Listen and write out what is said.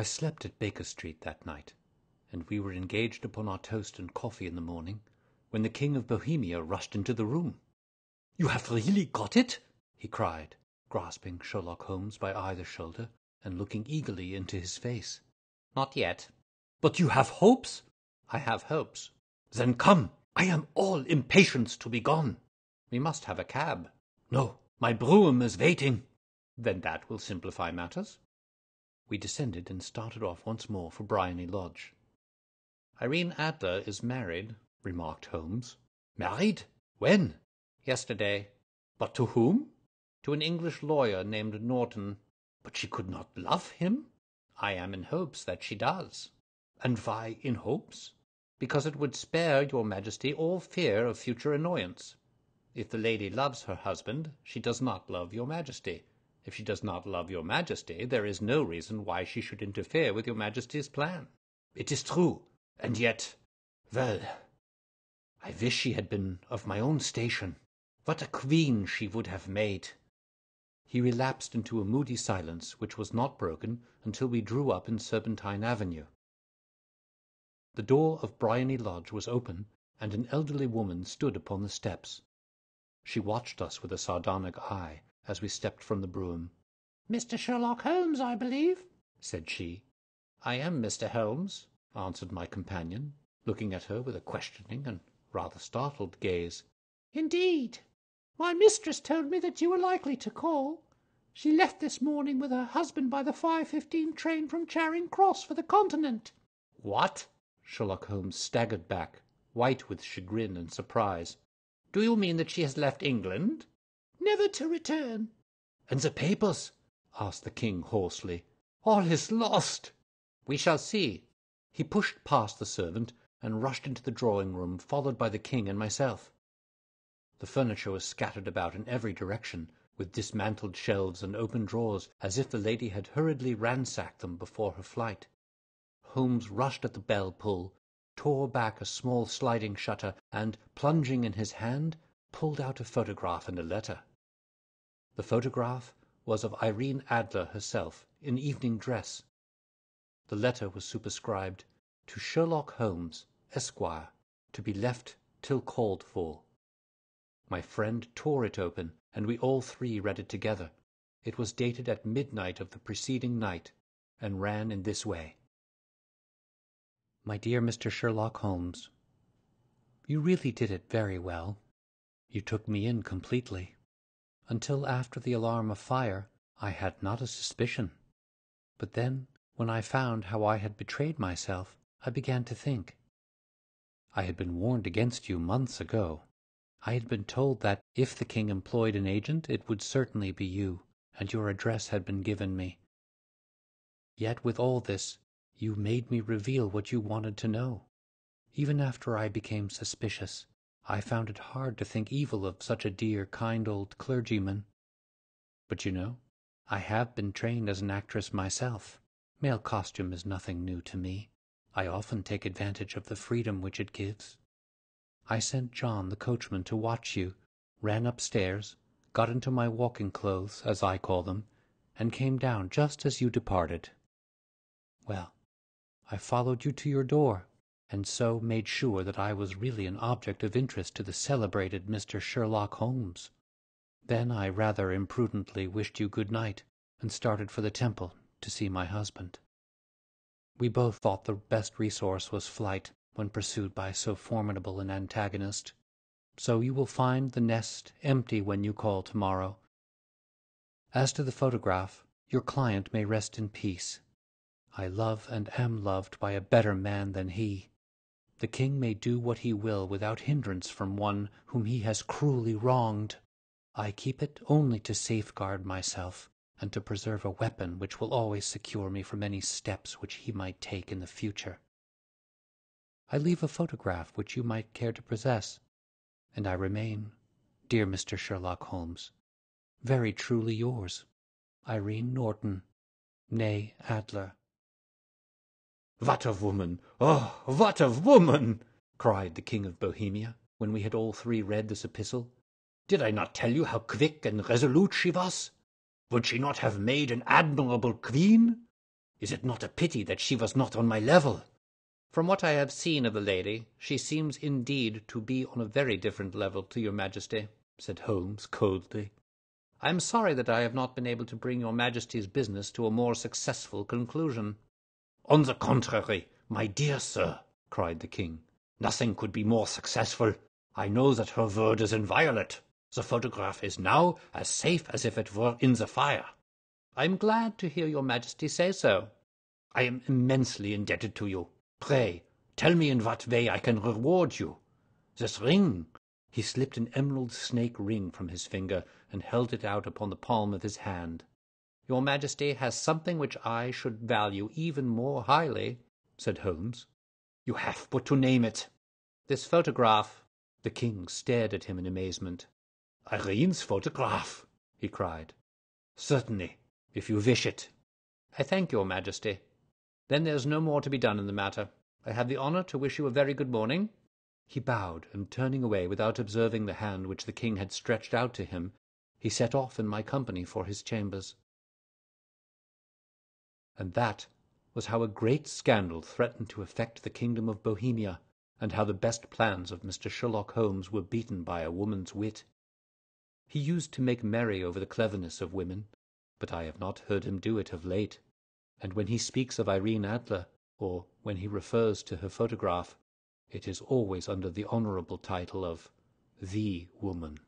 I slept at Baker Street that night, and we were engaged upon our toast and coffee in the morning, when the King of Bohemia rushed into the room. "You have really got it?" he cried, grasping Sherlock Holmes by either shoulder, and looking eagerly into his face. "Not yet." "But you have hopes?" "I have hopes." "Then come. I am all impatience to be gone." "We must have a cab." "No, my brougham is waiting." "Then that will simplify matters." We descended and started off once more for Briony Lodge. "Irene Adler is married," remarked Holmes. "Married? When?" "Yesterday." "But to whom?" "To an English lawyer named Norton." "But she could not love him?" "I am in hopes that she does." "And why in hopes?" "Because it would spare your majesty all fear of future annoyance. If the lady loves her husband, she does not love your majesty. If she does not love your majesty, there is no reason why she should interfere with your majesty's plan." "It is true. And yet well, I wish she had been of my own station. What a queen she would have made!" He relapsed into a moody silence, which was not broken until we drew up in Serpentine Avenue. The door of Briony Lodge was open, and an elderly woman stood upon the steps. She watched us with a sardonic eye as we stepped from the brougham. "Mr. Sherlock Holmes, I believe," said she. "I am Mr. Holmes," answered my companion, looking at her with a questioning and rather startled gaze. "Indeed! My mistress told me that you were likely to call. She left this morning with her husband by the 5.15 train from Charing Cross for the Continent." "What!" Sherlock Holmes staggered back, white with chagrin and surprise. "Do you mean that she has left England?" "Never to return." "And the papers?" asked the king hoarsely. "All is lost!" "We shall see." He pushed past the servant and rushed into the drawing room, followed by the king and myself. The furniture was scattered about in every direction, with dismantled shelves and open drawers, as if the lady had hurriedly ransacked them before her flight. Holmes rushed at the bell pull, tore back a small sliding shutter, and, plunging in his hand, pulled out a photograph and a letter. The photograph was of Irene Adler herself, in evening dress. The letter was superscribed, "To Sherlock Holmes, Esquire, to be left till called for." My friend tore it open, and we all three read it together. It was dated at midnight of the preceding night, and ran in this way: My dear Mr. Sherlock Holmes, You really did it very well. You took me in completely. Until after the alarm of fire I had not a suspicion. But then, when I found how I had betrayed myself, I began to think. I had been warned against you months ago. I had been told that if the king employed an agent it would certainly be you, and your address had been given me. Yet with all this you made me reveal what you wanted to know. Even after I became suspicious, I found it hard to think evil of such a dear, kind old clergyman. But you know, I have been trained as an actress myself. Male costume is nothing new to me. I often take advantage of the freedom which it gives. I sent John, the coachman, to watch you, ran upstairs, got into my walking clothes, as I call them, and came down just as you departed. Well, I followed you to your door, and so made sure that I was really an object of interest to the celebrated Mr. Sherlock Holmes. Then I rather imprudently wished you good night, and started for the Temple to see my husband. We both thought the best resource was flight when pursued by so formidable an antagonist. So you will find the nest empty when you call tomorrow. As to the photograph, your client may rest in peace. I love and am loved by a better man than he. The king may do what he will without hindrance from one whom he has cruelly wronged. I keep it only to safeguard myself, and to preserve a weapon which will always secure me from any steps which he might take in the future. I leave a photograph which you might care to possess, and I remain, dear Mr. Sherlock Holmes, very truly yours, Irene Norton, née Adler. "What a woman! Oh, what a woman!" cried the King of Bohemia, when we had all three read this epistle. "Did I not tell you how quick and resolute she was? Would she not have made an admirable queen? Is it not a pity that she was not on my level? From what I have seen of the lady, she seems indeed to be on a very different level to your Majesty, said Holmes coldly. I am sorry that I have not been able to bring your Majesty's business to a more successful conclusion. On the contrary, my dear sir, cried the king, nothing could be more successful. I know that her word is inviolate. The photograph is now as safe as if it were in the fire. I am glad to hear your Majesty say so. I am immensely indebted to you. Pray, tell me in what way I can reward you. This ring he slipped an emerald snake ring from his finger and held it out upon the palm of his hand. Your Majesty has something which I should value even more highly, said Holmes. You have but to name it. This photograph. The king stared at him in amazement. Irene's photograph, he cried. Certainly, if you wish it. I thank your Majesty. Then there's no more to be done in the matter. I have the honour to wish you a very good morning. He bowed, and turning away without observing the hand which the king had stretched out to him, he set off in my company for his chambers. And that was how a great scandal threatened to affect the kingdom of Bohemia, and how the best plans of Mr. Sherlock Holmes were beaten by a woman's wit. He used to make merry over the cleverness of women, but I have not heard him do it of late and when he speaks of Irene Adler, or when he refers to her photograph, it is always under the honourable title of the woman.